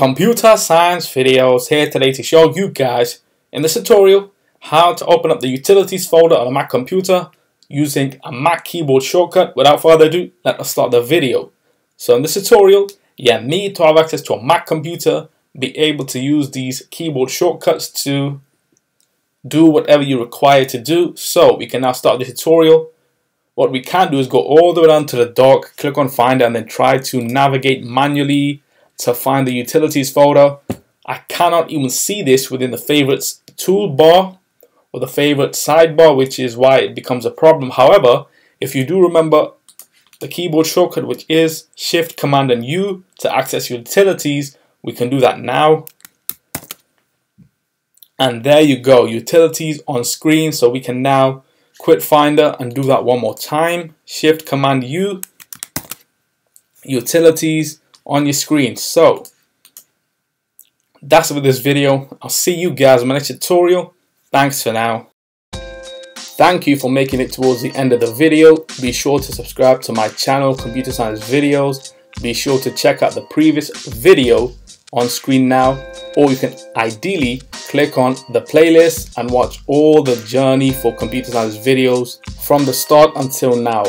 Computer Science Videos here today to show you guys in this tutorial how to open up the utilities folder on a Mac computer using a Mac keyboard shortcut. Without further ado, let us start the video. So in this tutorial, you need to have access to a Mac computer, be able to use these keyboard shortcuts to do whatever you require to do. So we can now start the tutorial. What we can do is go all the way down to the dock, click on Finder, and then try to navigate manually to find the utilities folder. I cannot even see this within the favorites toolbar or the favorite sidebar, which is why it becomes a problem. However, if you do remember the keyboard shortcut, which is Shift Command and U to access utilities, we can do that now. And there you go, utilities on screen. So we can now quit Finder and do that one more time. Shift Command U, utilities, on your screen. So that's it for this video. I'll see you guys in my next tutorial. Thanks for now. Thank you for making it towards the end of the video. Be sure to subscribe to my channel, Computer Science Videos. Be sure to check out the previous video on screen now, or you can ideally click on the playlist and watch all the journey for computer science videos from the start until now.